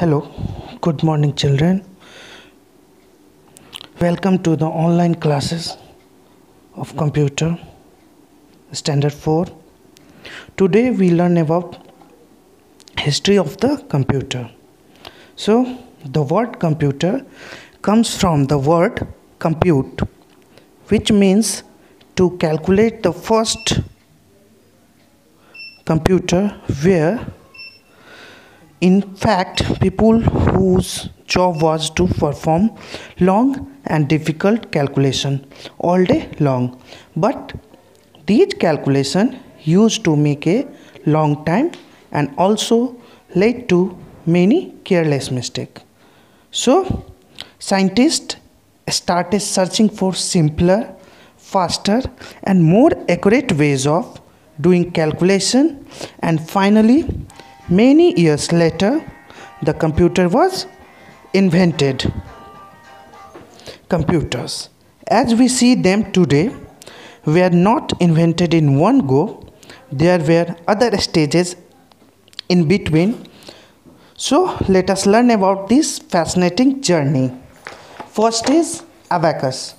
Hello, good morning, children. Welcome to the online classes of computer standard 4. Today we learn about history of the computer. So, the word computer comes from the word compute, which means to calculate the first computer where in fact, people whose job was to perform long and difficult calculation all day long. But these calculation used to make a long time and also led to many careless mistake. So scientists started searching for simpler, faster and more accurate ways of doing calculation and finally Many years later, the computer was invented. Computers, as we see them today, were not invented in one go. There were other stages in between. So, let us learn about this fascinating journey. First is abacus.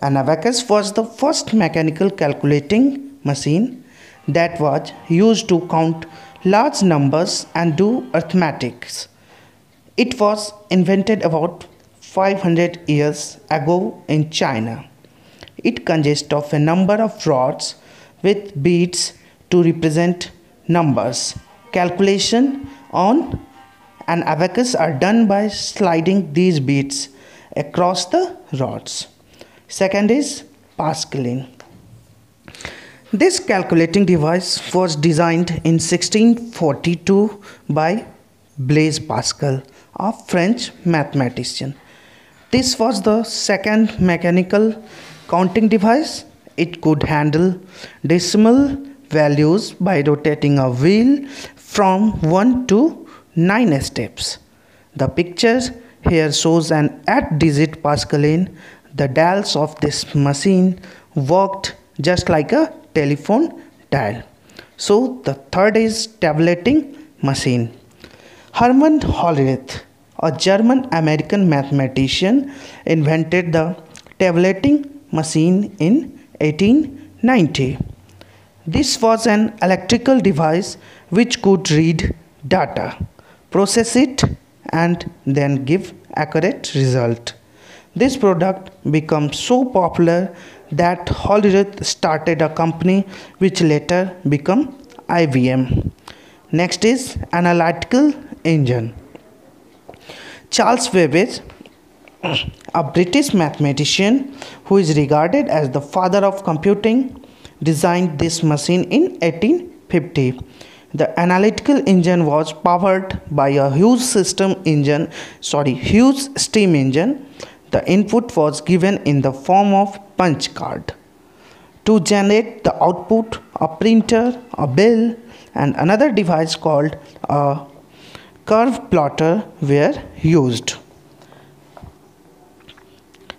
An abacus was the first mechanical calculating machine that was used to count large numbers and do arithmetics. It was invented about 500 years ago in China. It consists of a number of rods with beads to represent numbers. Calculation on an abacus are done by sliding these beads across the rods. Second is Pascaline. This calculating device was designed in 1642 by Blaise Pascal, a French mathematician. This was the second mechanical counting device. It could handle decimal values by rotating a wheel from 1 to 9 steps. The picture here shows an 8 digit Pascaline. The dials of this machine worked just like a telephone dial. So the third is tabulating machine. Hermann Hollerith, a German American mathematician, invented the tabulating machine in 1890. This was an electrical device which could read data, process it, and then give accurate result. This product became so popular that Hollerith started a company which later became IBM. Next is analytical engine. Charles Babbage, a British mathematician who is regarded as the father of computing, designed this machine in 1850. The analytical engine was powered by a huge system engine, sorry, huge steam engine the input was given in the form of punch card. To generate the output, a printer, a bill, and another device called a curve plotter were used.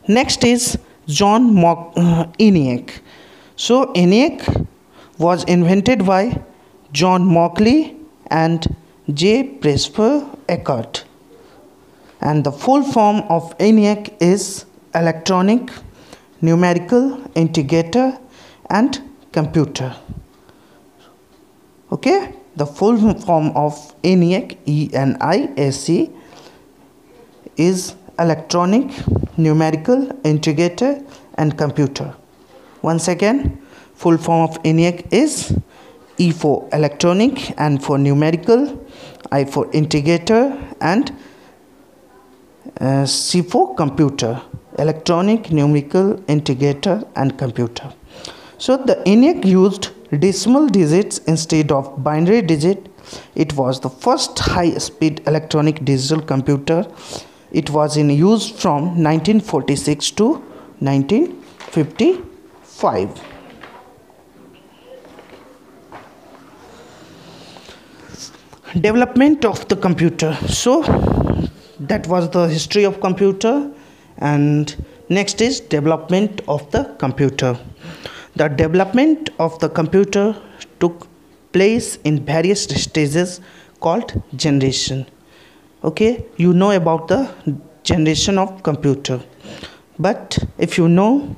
Next is John Mo- uh, ENIAC. So ENIAC was invented by John Mauchly and J. Presper Eckert and the full form of ENIAC is electronic numerical integrator and computer. Okay? The full form of ENIAC E-N-I-A-C is electronic numerical integrator and computer. Once again full form of ENIAC is E for electronic and for numerical I for integrator and uh, C for computer, electronic numerical integrator and computer. So the ENIAC used decimal digits instead of binary digit. It was the first high-speed electronic digital computer. It was in use from 1946 to 1955. Development of the computer. So that was the history of computer and next is development of the computer. The development of the computer took place in various stages called generation. Okay you know about the generation of computer. But if you know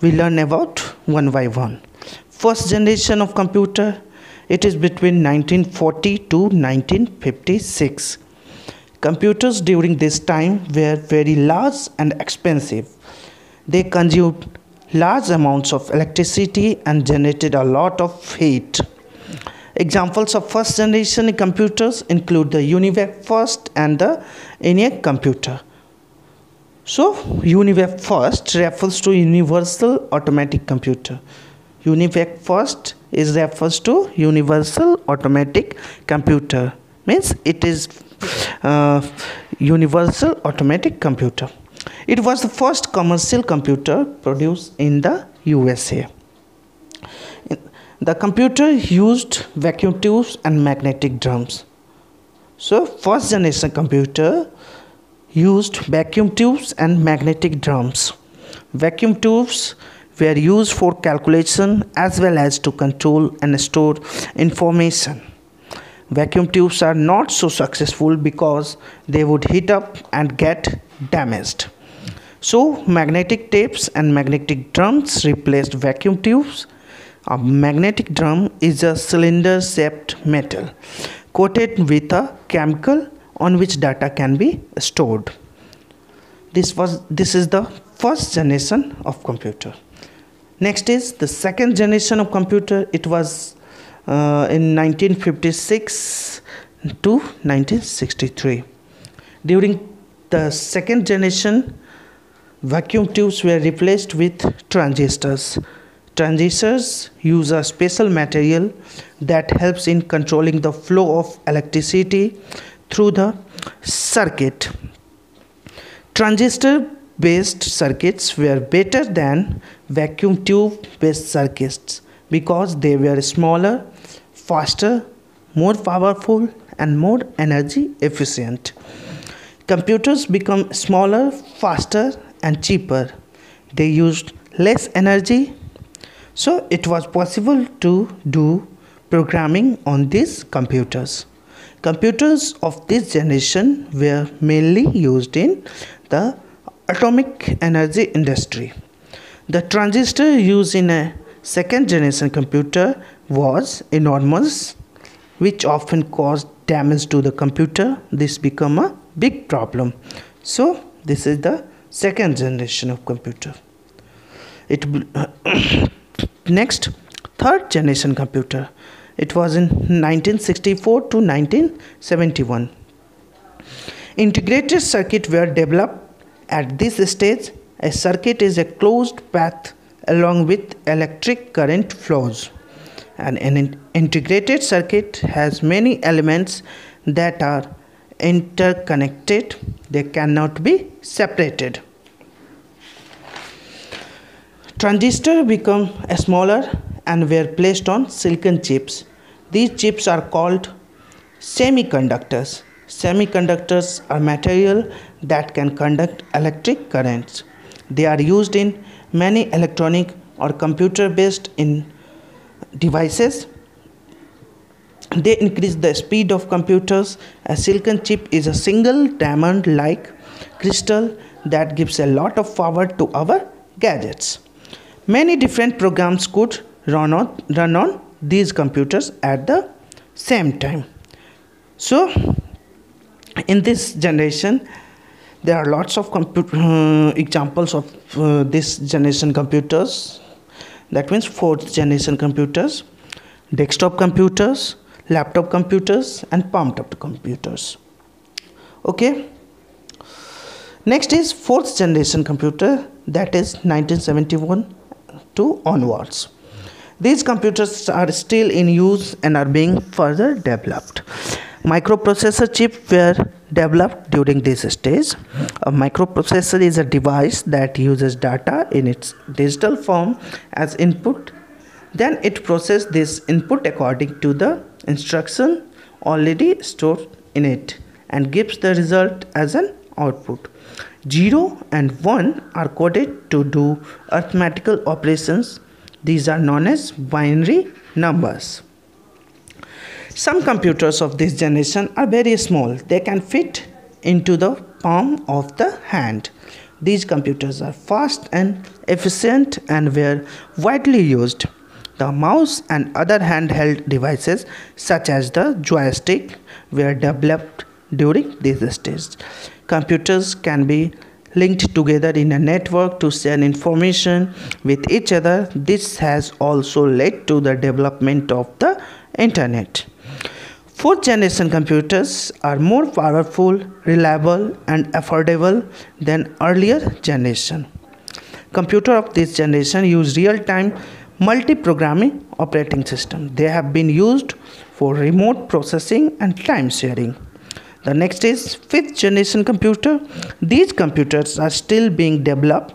we learn about one by one. First generation of computer it is between 1940 to 1956 computers during this time were very large and expensive they consumed large amounts of electricity and generated a lot of heat Examples of first generation computers include the UNIVAC first and the ENIAC computer. So, UNIVAC first refers to Universal Automatic Computer. UNIVAC first is refers to Universal Automatic Computer. Means it is uh, Universal Automatic Computer. It was the first commercial computer produced in the USA. The computer used vacuum tubes and magnetic drums. So first generation computer used vacuum tubes and magnetic drums. Vacuum tubes were used for calculation as well as to control and store information. Vacuum tubes are not so successful because they would heat up and get damaged. So magnetic tapes and magnetic drums replaced vacuum tubes a magnetic drum is a cylinder shaped metal coated with a chemical on which data can be stored. This was this is the first generation of computer. Next is the second generation of computer. It was Uh, in 1956 to 1963. During the second generation, vacuum tubes were replaced with transistors Transistors use a special material that helps in controlling the flow of electricity through the circuit. Transistor based circuits were better than vacuum tube based circuits because they were smaller, faster, more powerful, and more energy efficient. Computers become smaller, faster, and cheaper. They used less energy so it was possible to do programming on these computers. Computers of this generation were mainly used in the atomic energy industry. The transistor used in a second generation computer was enormous, which often caused damage to the computer. This became a big problem. So this is the second generation of computer. It Next, third generation computer. It was in 1964 to 1971. Integrated circuit were developed at this stage. A circuit is a closed path along with electric current flows. And an integrated circuit has many elements that are interconnected. They cannot be separated. Transistors become smaller and were placed on silicon chips. These chips are called semiconductors. Semiconductors are material that can conduct electric currents. They are used in many electronic or computer based in devices. They increase the speed of computers. A silicon chip is a single diamond like crystal that gives a lot of power to our gadgets. Many different programs could run on, run on these computers at the same time. So, in this generation, there are lots of uh, examples of uh, this generation computers. That means fourth generation computers, desktop computers, laptop computers, and palm top computers. Okay. Next is fourth generation computer that is 1971 to onwards. These computers are still in use and are being further developed. Microprocessor chips were developed during this stage. A microprocessor is a device that uses data in its digital form as input. Then it processes this input according to the instruction already stored in it and gives the result as an output. 0 and 1 are coded to do arithmetical operations. These are known as binary numbers. Some computers of this generation are very small. They can fit into the palm of the hand. These computers are fast and efficient and were widely used. The mouse and other handheld devices, such as the joystick, were developed during this stage. Computers can be linked together in a network to share information with each other. This has also led to the development of the internet. Fourth generation computers are more powerful, reliable and affordable than earlier generation. Computer of this generation use real-time multi-programming operating system. They have been used for remote processing and time sharing. The next is fifth generation computer. These computers are still being developed.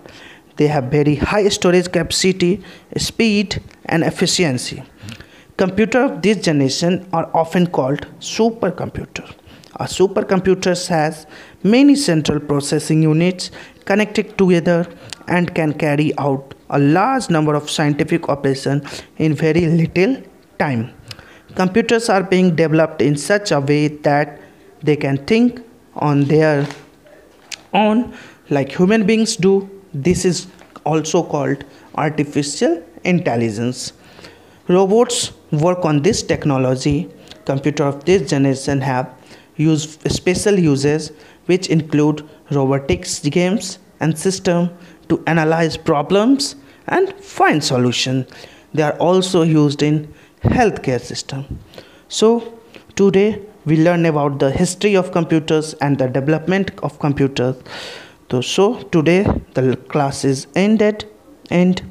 They have very high storage capacity, speed and efficiency. Computers of this generation are often called supercomputer. A supercomputer has many central processing units connected together and can carry out a large number of scientific operations in very little time. Computers are being developed in such a way that they can think on their own like human beings do. This is also called artificial intelligence. Robots work on this technology. Computer of this generation have used special uses which include robotics games and system to analyze problems and find solution. They are also used in healthcare system. So today we learn about the history of computers and the development of computers. So today the class is ended and